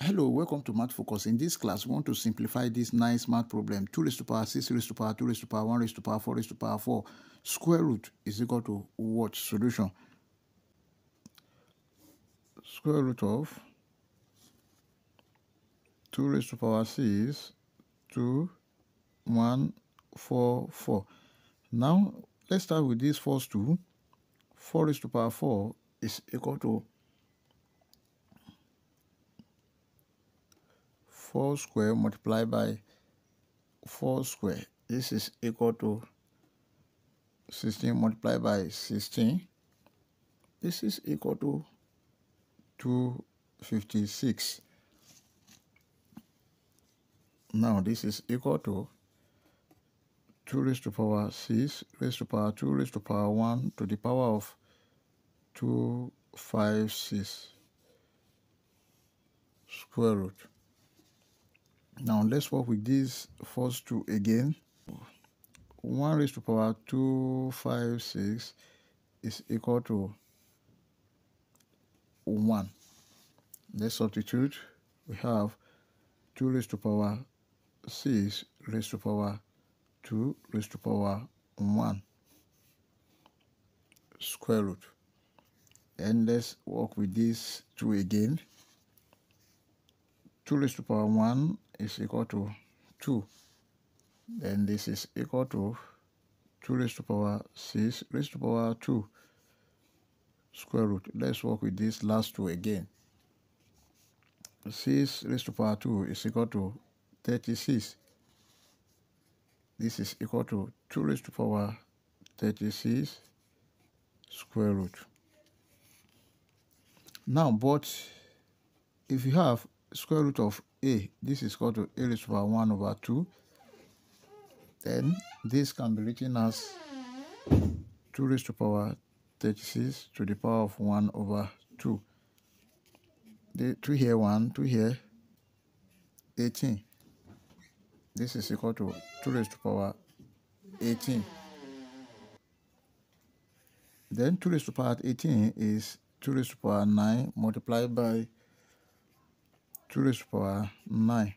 Hello, welcome to Math Focus. In this class, we want to simplify this nice math problem. 2 raised to power 6 raised to power 2 raised to power 1 raised to power 4 raised to power 4. Square root is equal to what? Solution. Square root of 2 raised to power 6, 2, 1, 4, 4. Now, let's start with this first two. 4 raised to power 4 is equal to 4 square multiplied by 4 square. This is equal to 16 multiplied by 16. This is equal to 256. Now this is equal to 2 raised to the power 6 raised to power 2 raised to power 1 to the power of 256 square root. Now let's work with these first two again. 1 raised to power 256 is equal to 1. Let's substitute. We have 2 raised to power 6 raised to power 2 raised to power 1 square root. And let's work with these two again. 2 raised to the power 1 is equal to 2. Then this is equal to 2 raised to the power 6 raised to the power 2 square root. Let's work with this last two again. 6 raised to the power 2 is equal to 36. This is equal to 2 raised to the power 36 square root. Now, but if you have square root of a. This is equal to a raised to power 1 over 2. Then this can be written as 2 raised to the power 36 to the power of 1 over 2. The 2 here 1, 2 here 18. This is equal to 2 raised to power 18. Then 2 raised to the power 18 is 2 raised to the power 9 multiplied by 2 raised to power 9.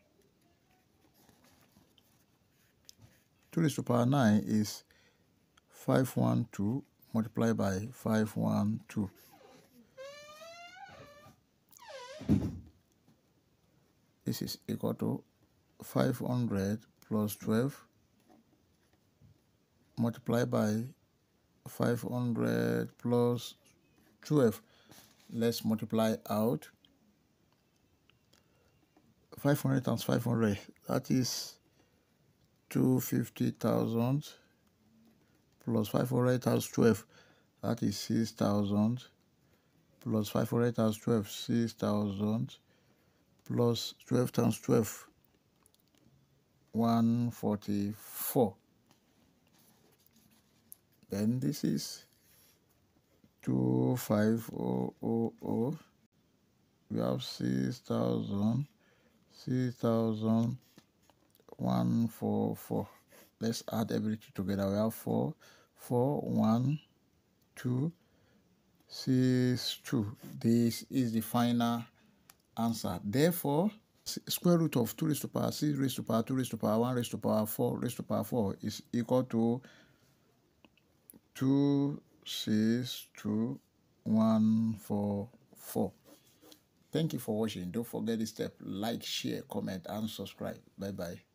2 raised to power 9 is 512 multiplied by 512. This is equal to 500 plus 12 multiplied by 500 plus 12. Let's multiply out. 500 times 500 that is 250,000 plus 500 times 12 that is 6,000 plus 500 times 12 6,000 plus 12 times 12 144 then this is 25000 we have 6,000 6,144. Let's add everything together. We have 4, 4, 1, 2, 6, 2. This is the final answer. Therefore, square root of 2 raised to power 6 raised to power 2 raised to power 1 raised to power 4 raised to power 4 is equal to 2, 6, 2, 1, 4, 4. Thank you for watching. Don't forget to step like, share, comment, and subscribe. Bye bye.